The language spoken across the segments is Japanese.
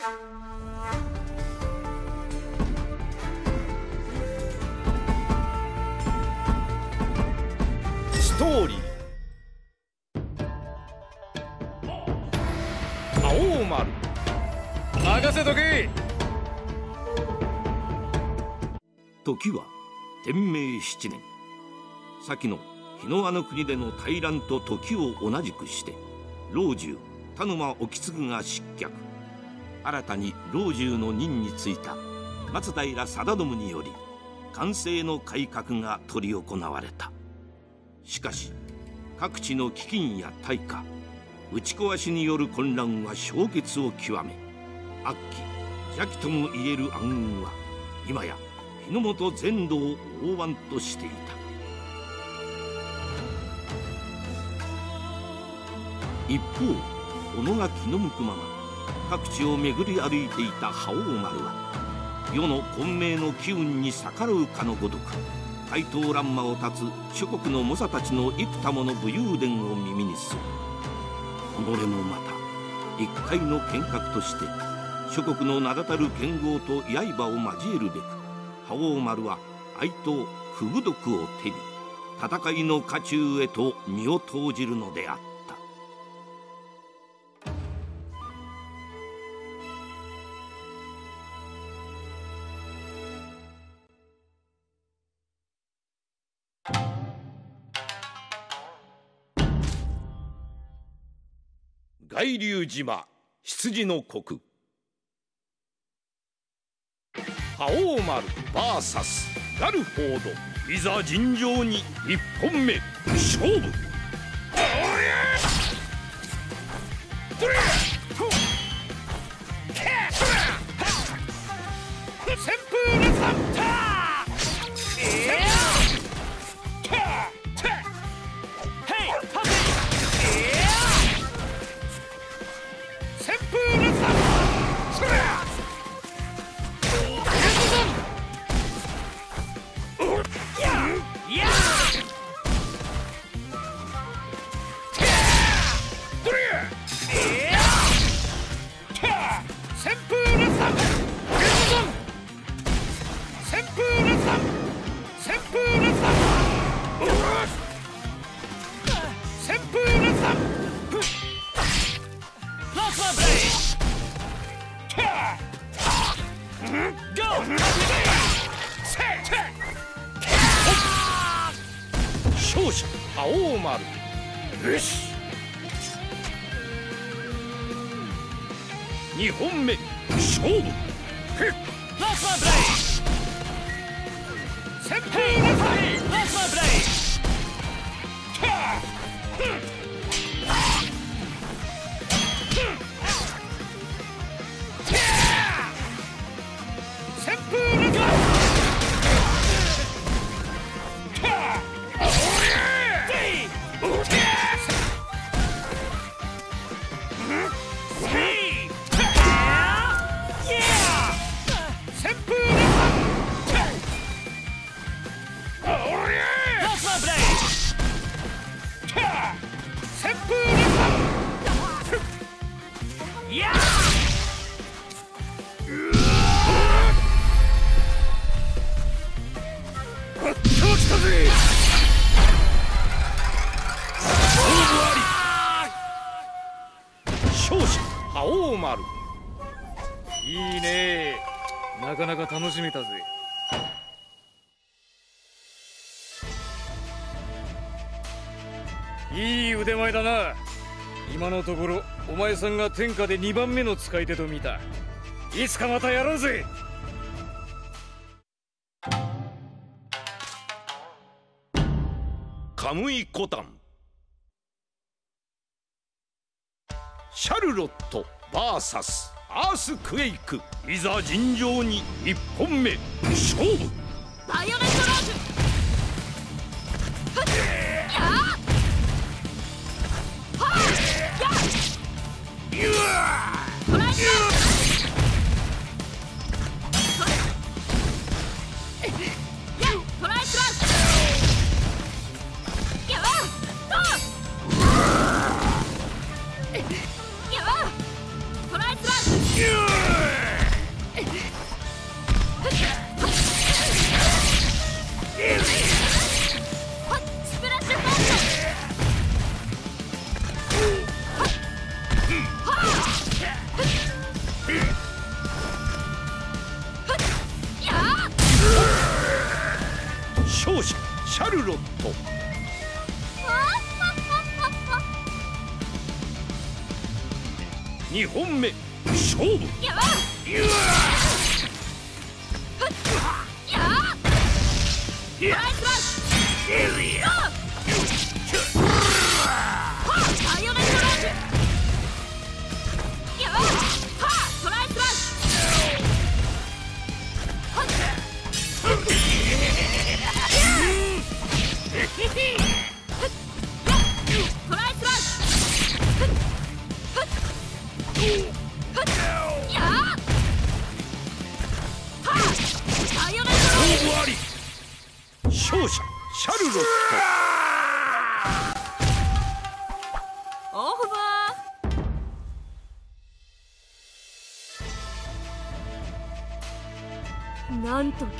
ストーリー。青丸。任せとけ。時は天明七年。先の日の輪の国での大乱と時を同じくして老中田沼意次が失脚新たに老中の任に就いた。松平定信により完成の改革が執り行われた。しかし各地の飢饉や大火打ち壊しによる混乱は氷結を極め悪鬼邪気ともいえる暗雲は今や日の本全土を大湾としていた。一方小野が気の向くまま各地を巡り歩いていた覇王丸は世の混迷の機運に逆らうかのごとく怪盗乱魔を立つ諸国の猛者たちの幾多もの武勇伝を耳にする。己もまた一回の剣客として諸国の名だたる剣豪と刃を交えるべく覇王丸は愛と不武毒を手に戦いの渦中へと身を投じるのであった。外流島羊の国。覇王丸 VS ガルフォードいざ尋常に一本目。勝負。おりゃ勝者覇丸。よし。二本目勝負。フッラスマンブレイ。先輩ラスマブレイ。キフッんが天下で2番目の使い手と見た。いつかまたやろうぜ。カムイコタン。シャルロット VS アースクエイク。いざ尋常に1本目。勝負。バイオレットローズ。ふ Yeah! Yeah!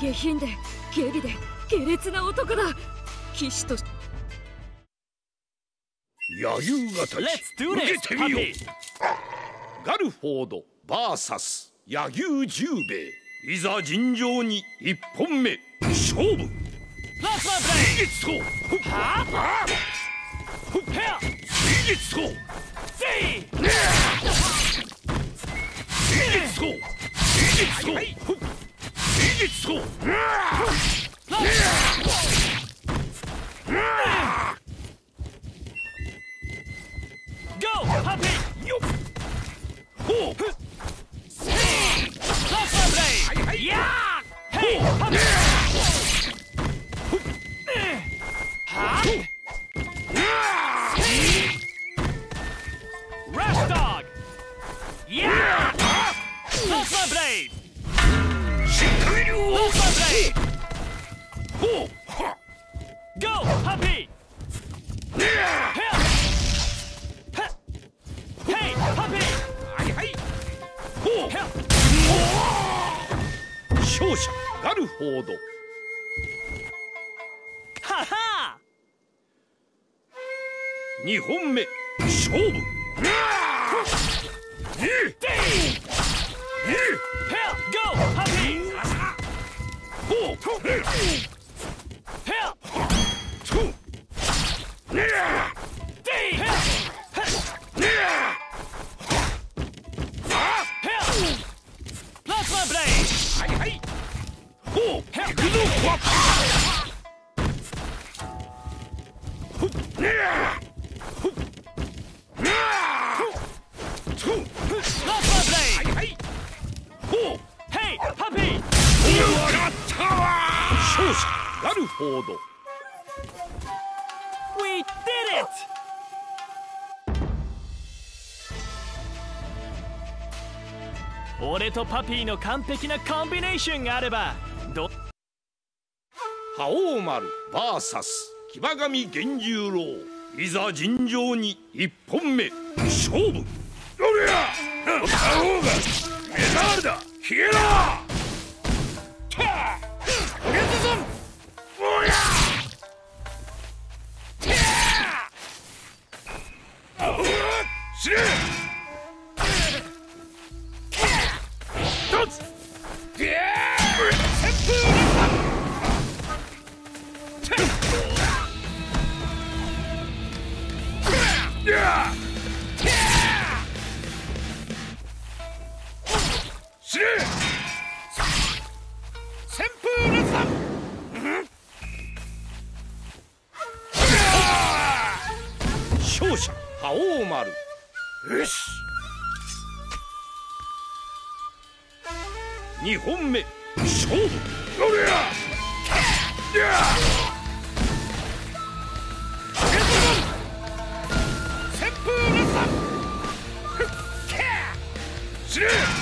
下品で下痢で下劣な男だ。騎士と。ト柳生型 Let's do 受けてみよう!ガルフォード VS 柳生十兵衛。いざ尋常に一本目。勝負。Last one blade! 水月刀。ふっはあ Here! 水月刀。See! 水月刀。水月刀。ふっ水月刀 Go, puppy! よっほう2本目。勝負。とパピーの完璧なコンビネーションがあればど覇王丸 VS 騎馬神源十郎。いざ尋常に一本目。勝負。どれや。覇王がメダルだ。消えろ。キャー。ゲットゾンおや死ね。覇王丸。よし。2本目。勝負。どれや旋風列弾死ね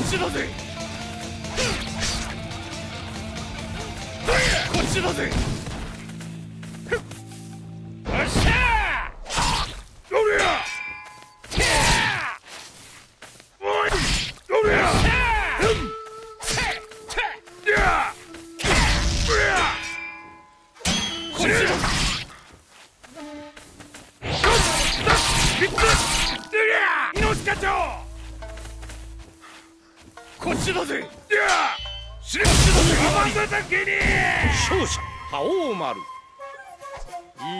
っちだぜ。こっちだぜ。こっちだぜ。いや死ぬ甘んだだけに。勝者覇王丸。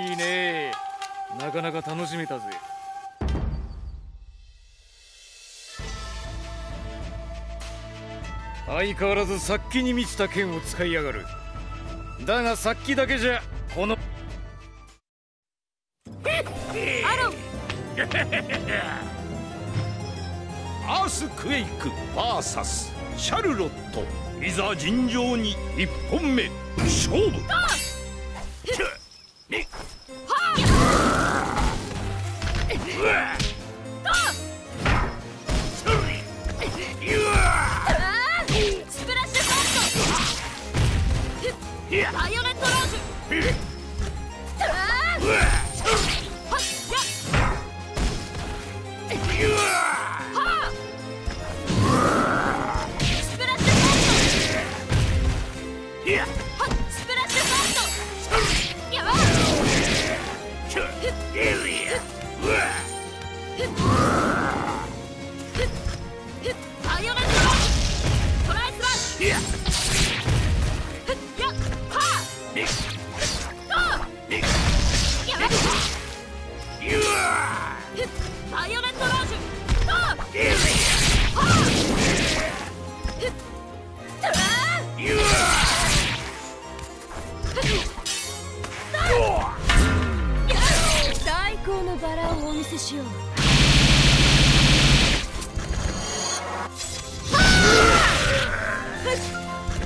いいね。なかなか楽しめたぜ。相変わらず殺気に満ちた剣を使いやがる。だが殺気だけじゃこのアロン。ア ースクエイク VS シャルロット。いざ尋常に一本目。勝負。スプラッシュットバイオレットロージュとは最高のバラをお見せしよう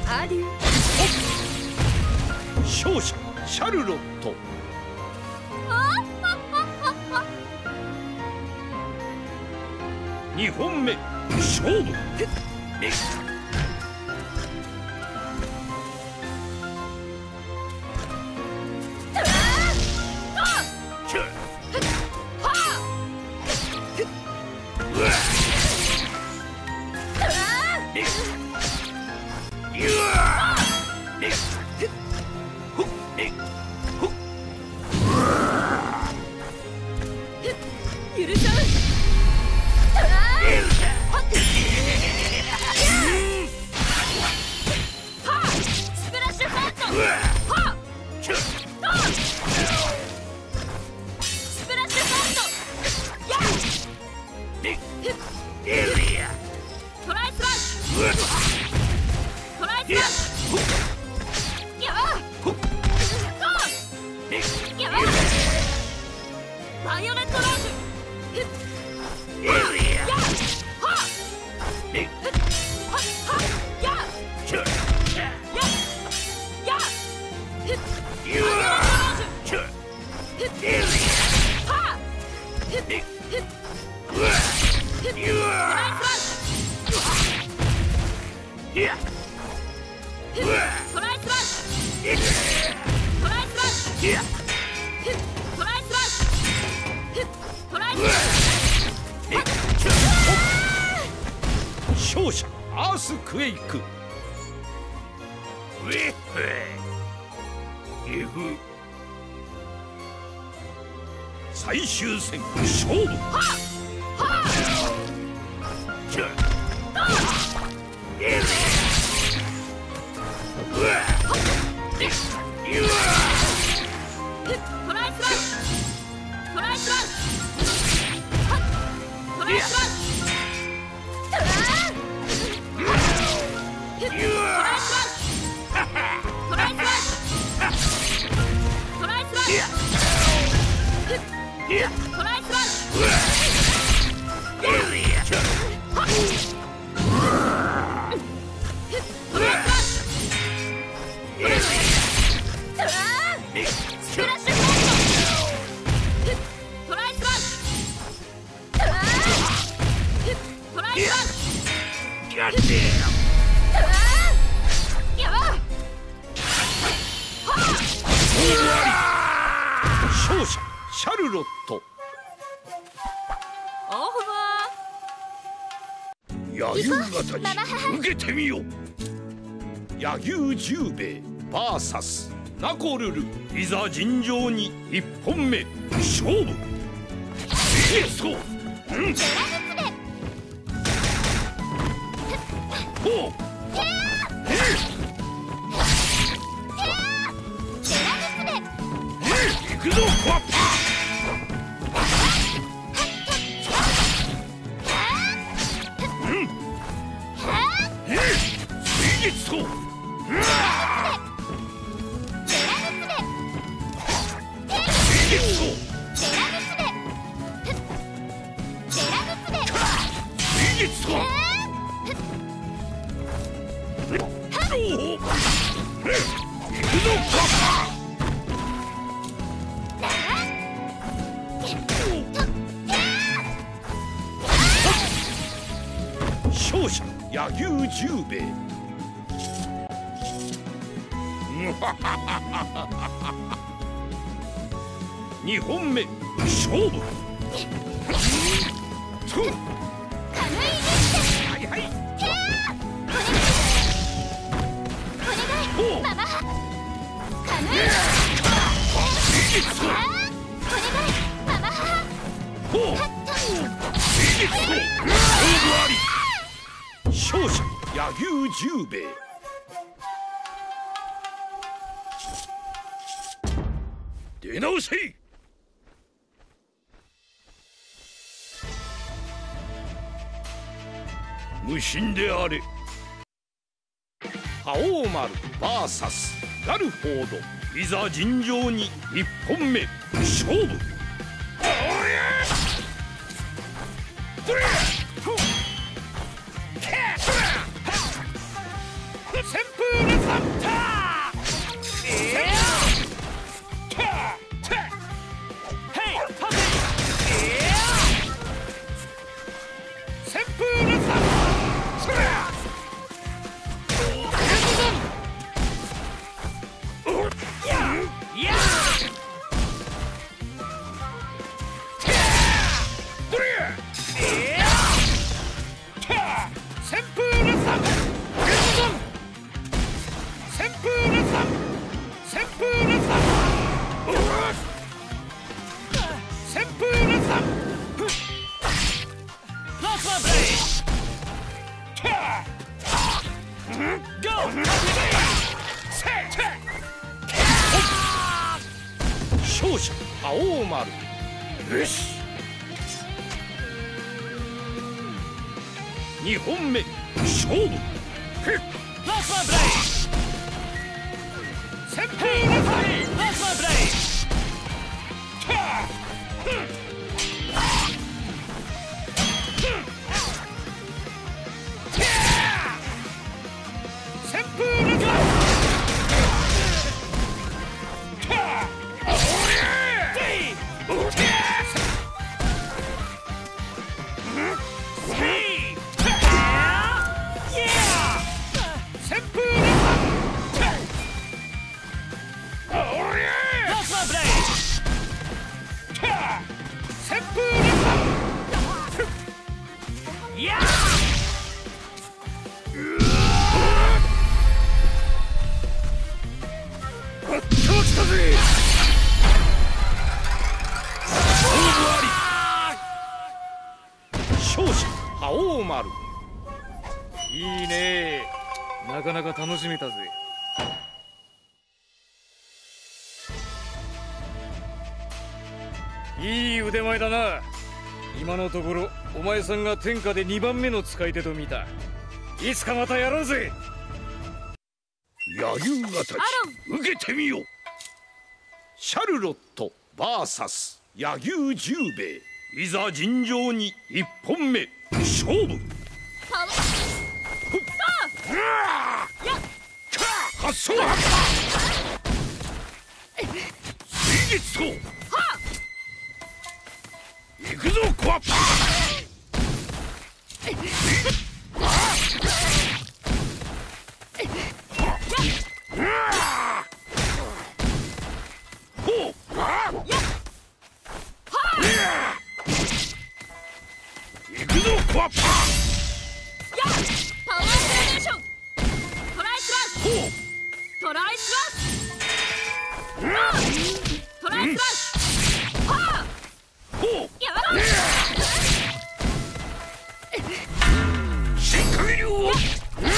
アデュ勝者シャルロット。2本目勝負バイオレットラージュ最終戦勝負トライスラッシュトライスラッシュトライスラットライスラッ柳生十兵衛 VS ナコルル。いざ尋常に一本目。勝負。ええそううんほう勝者柳生十兵衛。二本目勝負。とはいはいほう。水月そう。ほう。水月そう。勝負あり勝者柳生十兵衛。出直せ。無心であれ。覇王丸 VS ガルフォードいざ尋常に一本目。勝負。覇王丸いいね。なかなか楽しめたぜ。いい腕前だな。今のところお前さんが天下で2番目の使い手と見た。いつかまたやろうぜ。柳生たち受けてみよう。シャルロット VS 柳生十兵衛。いざ尋常に一本目。勝負。パワ発想発火水月刀行くぞコアッパ Huh?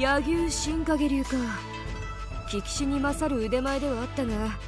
柳生新影流か。聞きしに勝る腕前ではあったが